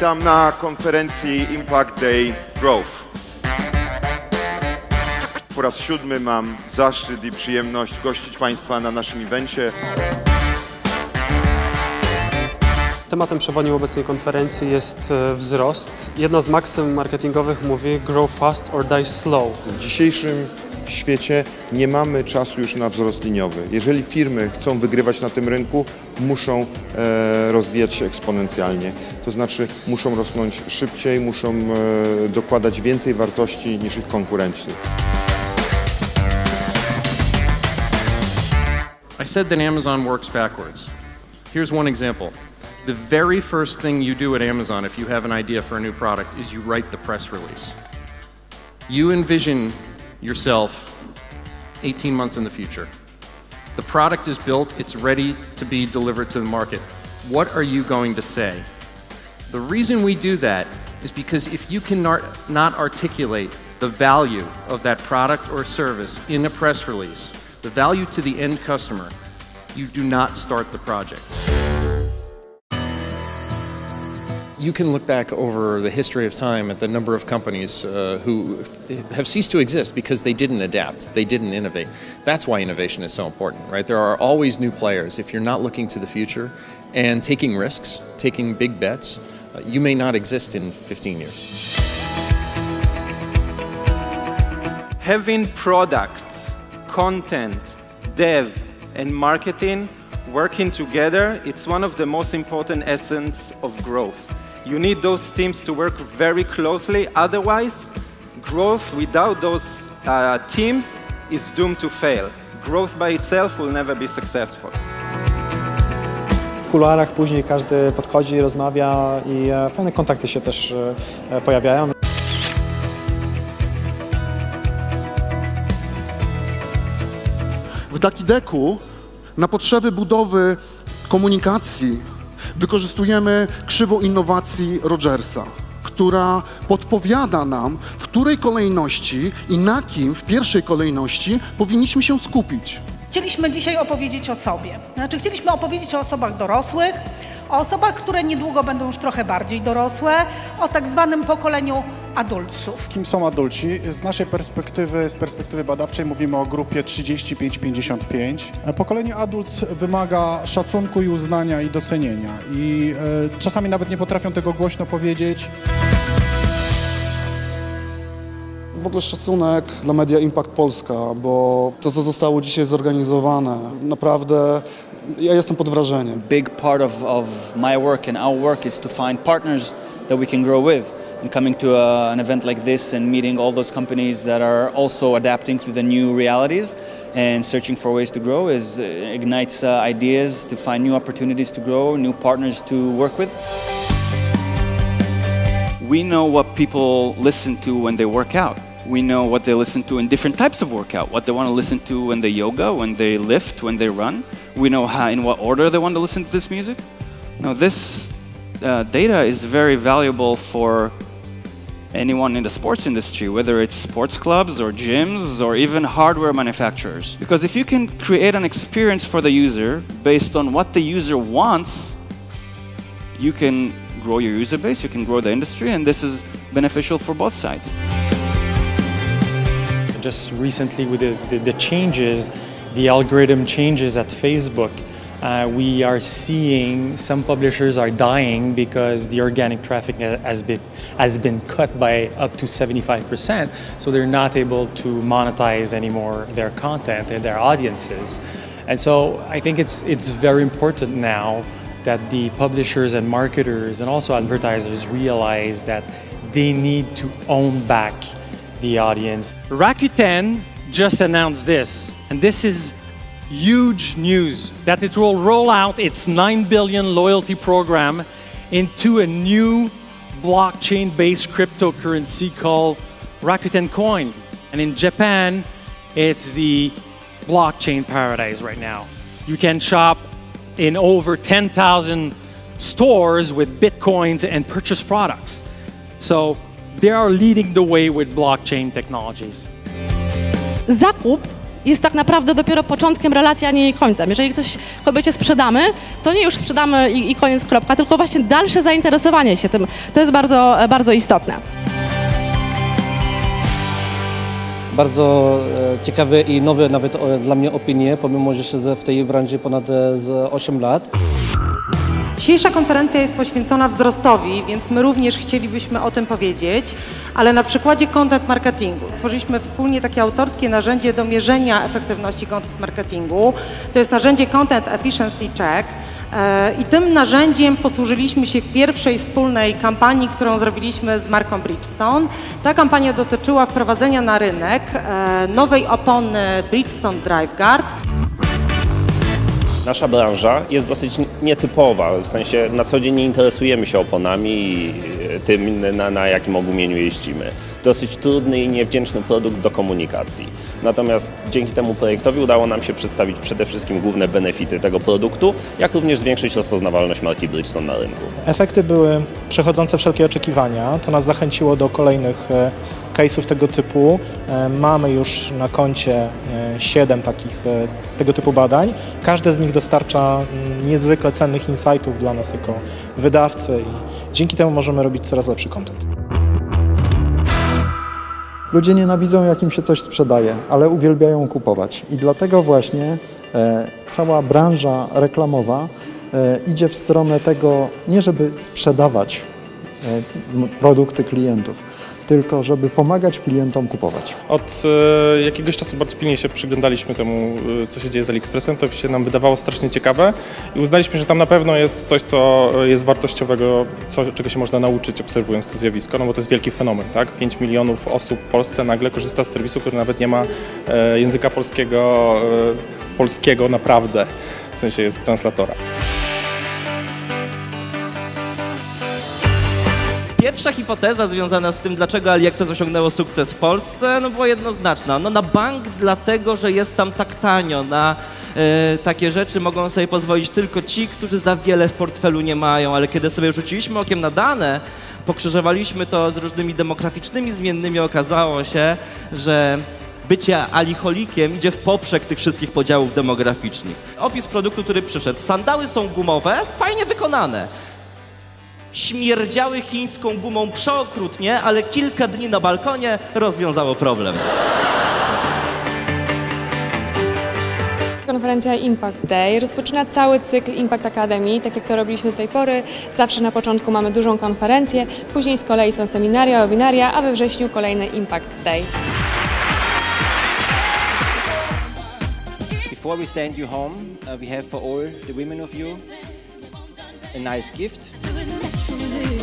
Witam na konferencji Impact Day Growth. Po raz siódmy mam zaszczyt i przyjemność gościć Państwa na naszym evencie. Tematem przewodnim obecnej konferencji jest e, wzrost. Jedna z maksym marketingowych mówi grow fast or die slow. W dzisiejszym świecie nie mamy czasu już na wzrost liniowy. Jeżeli firmy chcą wygrywać na tym rynku, muszą e, rozwijać się eksponencjalnie. To znaczy muszą rosnąć szybciej, muszą e, dokładać więcej wartości niż ich konkurenci. I said that Amazon works backwards. Here's one example. The very first thing you do at Amazon if you have an idea for a new product is you write the press release. You envision yourself 18 months in the future. The product is built, it's ready to be delivered to the market. What are you going to say? The reason we do that is because if you cannot not articulate the value of that product or service in a press release, the value to the end customer, you do not start the project. You can look back over the history of time at the number of companies uh, who have ceased to exist because they didn't adapt, they didn't innovate. That's why innovation is so important, right? There are always new players. If you're not looking to the future and taking risks, taking big bets, uh, you may not exist in 15 years. having product, content, dev, and marketing working together, it's one of the most important essence of growth. You need those teams to work very closely, otherwise, growth without those uh, teams is doomed to fail. Growth by itself will never be successful. W kuluarach później każdy podchodzi, rozmawia i e, fajne kontakty się też e, pojawiają. W Dakideku na potrzeby budowy komunikacji wykorzystujemy krzywą innowacji Rogersa, która podpowiada nam, w której kolejności i na kim w pierwszej kolejności powinniśmy się skupić. Chcieliśmy dzisiaj opowiedzieć o sobie. Znaczy, chcieliśmy opowiedzieć o osobach dorosłych, o osobach, które niedługo będą już trochę bardziej dorosłe, o tak zwanym pokoleniu adultów. Kim są adulci? Z naszej perspektywy, z perspektywy badawczej mówimy o grupie 35-55. Pokolenie adults wymaga szacunku i uznania i docenienia i e, czasami nawet nie potrafią tego głośno powiedzieć. W ogóle szacunek dla Media Impact Polska, bo to, co zostało dzisiaj zorganizowane, naprawdę ja jestem pod wrażeniem. big part of, of my work and our work is to find partners that we can grow with. And coming to a, an event like this and meeting all those companies that are also adapting to the new realities and searching for ways to grow is uh, ignites uh, ideas to find new opportunities to grow, new partners to work with. we know what people listen to when they work out. We know what they listen to in different types of workout, what they want to listen to when they yoga, when they lift, when they run. We know how, in what order they want to listen to this music. Now, this uh, data is very valuable for anyone in the sports industry, whether it's sports clubs or gyms or even hardware manufacturers. Because if you can create an experience for the user based on what the user wants, you can grow your user base, you can grow the industry, and this is beneficial for both sides. Just recently, with the, the, the changes, the algorithm changes at Facebook, uh, we are seeing some publishers are dying because the organic traffic has been has been cut by up to 75%. So they're not able to monetize anymore their content and their audiences. And so I think it's it's very important now that the publishers and marketers and also advertisers realize that they need to own back the audience. Rakuten just announced this, and this is huge news that it will roll out its 9 billion loyalty program into a new blockchain based cryptocurrency called Rakuten Coin. And in Japan, it's the blockchain paradise right now. You can shop in over 10,000 stores with bitcoins and purchase products. So they are leading the way with blockchain technologies. Zakup jest tak naprawdę dopiero początkiem relacji, a nie jej końcem. Jeżeli ktoś kobiecie sprzedamy, to nie już sprzedamy i, i koniec, kropka, tylko właśnie dalsze zainteresowanie się tym. To jest bardzo, bardzo istotne. Bardzo e, ciekawe i nowe nawet e, dla mnie opinie, pomimo że siedzę w tej branży ponad e, z 8 lat. Dzisiejsza konferencja jest poświęcona wzrostowi, więc my również chcielibyśmy o tym powiedzieć, ale na przykładzie content marketingu. Stworzyliśmy wspólnie takie autorskie narzędzie do mierzenia efektywności content marketingu. To jest narzędzie Content Efficiency Check. E, I tym narzędziem posłużyliśmy się w pierwszej wspólnej kampanii, którą zrobiliśmy z marką Bridgestone. Ta kampania dotyczyła wprowadzenia na rynek e, nowej opony Bridgestone DriveGuard. Nasza branża jest dosyć nietypowa, w sensie na co dzień nie interesujemy się oponami i tym, na, na jakim ogumieniu jeździmy. Dosyć trudny i niewdzięczny produkt do komunikacji. Natomiast dzięki temu projektowi udało nam się przedstawić przede wszystkim główne benefity tego produktu, jak również zwiększyć rozpoznawalność marki Bridgestone na rynku. Efekty były przechodzące wszelkie oczekiwania. To nas zachęciło do kolejnych e, case'ów tego typu. E, mamy już na koncie 7 takich tego typu badań. Każde z nich dostarcza mm, niezwykle cennych insightów dla nas jako wydawcy dzięki temu możemy robić coraz lepszy content. Ludzie nienawidzą, jak im się coś sprzedaje, ale uwielbiają kupować. I dlatego właśnie e, cała branża reklamowa e, idzie w stronę tego, nie żeby sprzedawać e, produkty klientów, tylko żeby pomagać klientom kupować. Od e, jakiegoś czasu bardzo pilnie się przyglądaliśmy temu, e, co się dzieje z AliExpressem. To się nam wydawało strasznie ciekawe i uznaliśmy, że tam na pewno jest coś, co jest wartościowego, co, czego się można nauczyć obserwując to zjawisko, no bo to jest wielki fenomen, tak? 5 milionów osób w Polsce nagle korzysta z serwisu, który nawet nie ma e, języka polskiego, polskiego naprawdę, w sensie jest translatora. Pierwsza hipoteza związana z tym, dlaczego AliExpress osiągnęło sukces w Polsce, no była jednoznaczna. No na bank dlatego, że jest tam tak tanio. Na e, takie rzeczy mogą sobie pozwolić tylko ci, którzy za wiele w portfelu nie mają, ale kiedy sobie rzuciliśmy okiem na dane, pokrzyżowaliśmy to z różnymi demograficznymi zmiennymi, okazało się, że bycie alicholikiem idzie w poprzek tych wszystkich podziałów demograficznych. Opis produktu, który przyszedł. Sandały są gumowe, fajnie wykonane śmierdziały chińską gumą przeokrutnie, ale kilka dni na balkonie rozwiązało problem. Konferencja Impact Day rozpoczyna cały cykl Impact Academy, tak jak to robiliśmy do tej pory. Zawsze na początku mamy dużą konferencję, później z kolei są seminaria, webinaria, a we wrześniu kolejny Impact Day. Before we send you home, uh, we have for all the women of you a nice gift. really